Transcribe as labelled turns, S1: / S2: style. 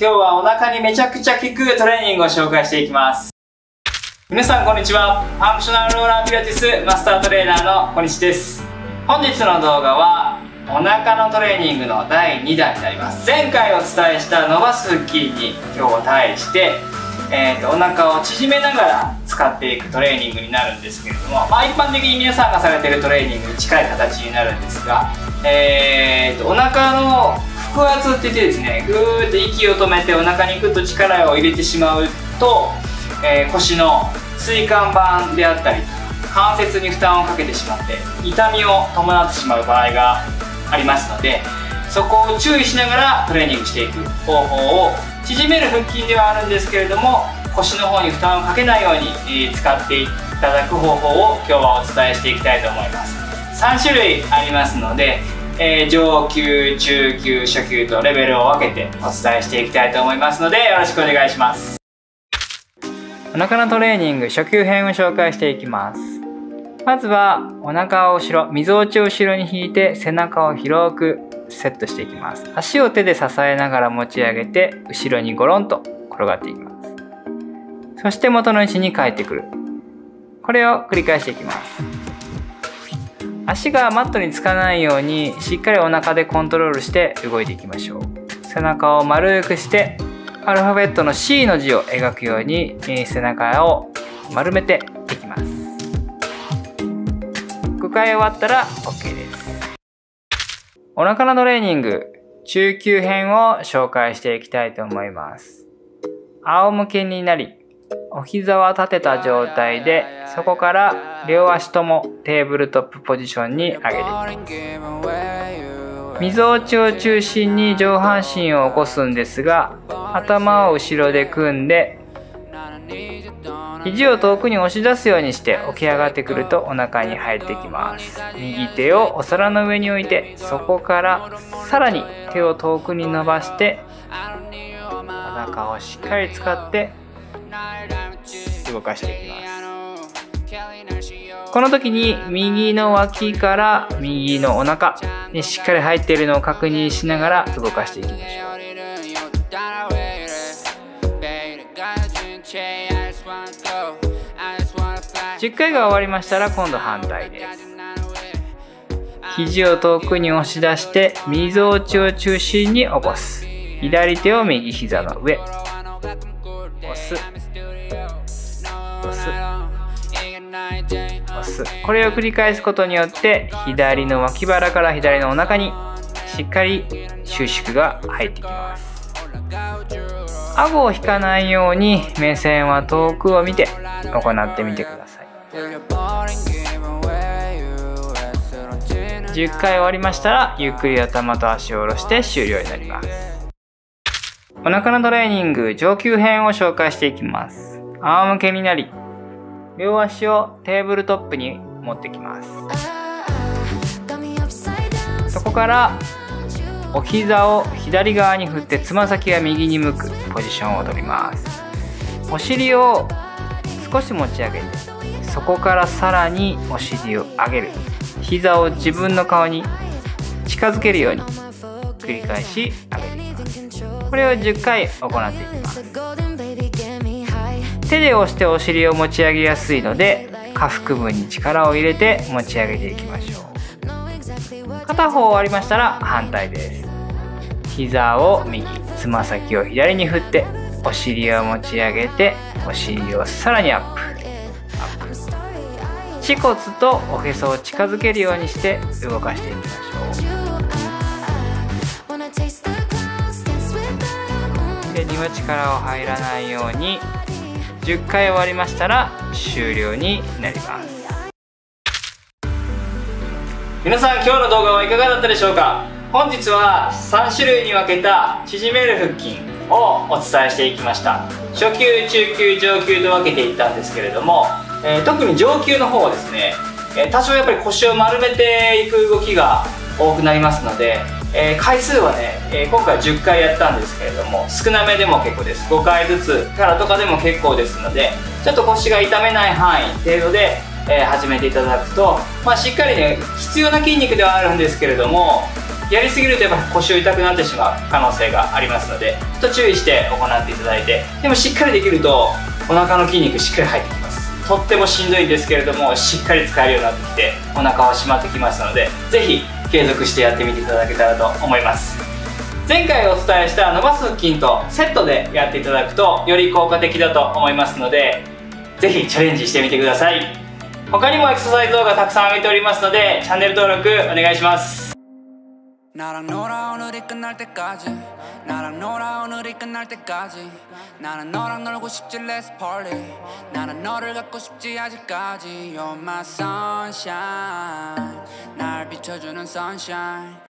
S1: 今日はお腹にめちゃくちゃ効くトレーニングを紹介していきます。皆さんこんにちは。ファンクショナルローラーピラティスマスタートレーナーの小西です。本日の動画はお腹のトレーニングの第2弾になります。前回お伝えした伸ばす腹筋に今日対してえーと、お腹を縮めながら使っていくトレーニングになるんですけれども、まあ、一般的に皆さんがされてるトレーニングに近い形になるんですが、えーと、お腹の腹圧って言ってですねぐーっと息を止めてお腹にグッと力を入れてしまうと、えー、腰の椎間板であったり関節に負担をかけてしまって痛みを伴ってしまう場合がありますのでそこを注意しながらトレーニングしていく方法を縮める腹筋ではあるんですけれども腰の方に負担をかけないように、使っていただく方法を今日はお伝えしていきたいと思います。3種類ありますので、えー、上級中級初級とレベルを分けてお伝えしていきたいと思いますのでよろしくお願いしますお腹のトレーニング初級編を紹介していきますまずはお腹を後ろ、みぞおちを後ろに引いて背中を広くセットしていきます。足を手で支えながら持ち上げて後ろにゴロンと転がっていきます。そして元の位置に帰ってくる。これを繰り返していきます。足がマットにつかないようにしっかりお腹でコントロールして動いていきましょう。背中を丸くしてアルファベットの C の字を描くように背中を丸めていきます。5回終わったら OK です。お腹のトレーニング、中級編を紹介していきたいと思います。仰向けになり、お膝は立てた状態で、そこから両足ともテーブルトップポジションに上げていきます。みぞおちを中心に上半身を起こすんですが、頭を後ろで組んで肘を遠くに押し出すようにして起き上がってくるとお腹に入ってきます右手をお皿の上に置いてそこからさらに手を遠くに伸ばしてお腹をしっかり使って動かしていきますこの時に右の脇から右のお腹にしっかり入っているのを確認しながら動かしていきましょう10回が終わりましたら今度反対です。肘を遠くに押し出してみぞおちを中心に起こす。左手を右膝の上。押す。押す。これを繰り返すことによって左の脇腹から左のお腹にしっかり収縮が入ってきます。顎を引かないように目線は遠くを見て行ってみてください。10回終わりましたらゆっくり頭と足を下ろして終了になります。お腹のトレーニング上級編を紹介していきます。仰向けになり両足をテーブルトップに持ってきます。そこからお膝を左側に振ってつま先が右に向くポジションをとります。お尻を少し持ち上げてそこからさらにお尻を上げる。膝を自分の顔に近づけるように繰り返し上げていきます。これを10回行っていきます。手で押してお尻を持ち上げやすいので下腹部に力を入れて持ち上げていきましょう。片方終わりましたら反対です。膝を右つま先を左に振ってお尻を持ち上げてお尻をさらにアップ。アップ。恥骨とおへそを近づけるようにして動かしていきましょう。手には力を入らないように10回終わりましたら終了になります。皆さん今日の動画はいかがだったでしょうか？本日は3種類に分けた縮める腹筋をお伝えしていきました。初級中級上級と分けていったんですけれども、えー、特に上級の方はですね、えー、多少やっぱり腰を丸めていく動きが多くなりますので、えー、回数はね、え今回10回やったんですけれども少なめでも結構です。5回ずつからとかでも結構ですのでちょっと腰が痛めない範囲程度でえー、始めていただくと、まあ、しっかりね必要な筋肉ではあるんですけれどもやりすぎるとやっぱ腰を痛くなってしまう可能性がありますのでちょっと注意して行っていただいてでもしっかりできるとお腹の筋肉しっかり入ってきます。とってもしんどいんですけれどもしっかり使えるようになってきてお腹は締まってきますので是非継続してやってみていただけたらと思います。前回お伝えした伸ばす腹筋とセットでやっていただくとより効果的だと思いますので是非チャレンジしてみてください。他にもエクササイズ動画たくさん上げておりますのでチャンネル登録お願いします。
S2: 나랑 놀아 오늘이 끝날 때까지. 나랑 놀아 오늘이 끝날 때까지. 나는 너랑 놀고 싶지 let's party. 나는 너를 갖고 싶지 아직까지. You're my sunshine. 날 비춰주는 sunshine